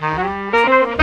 Música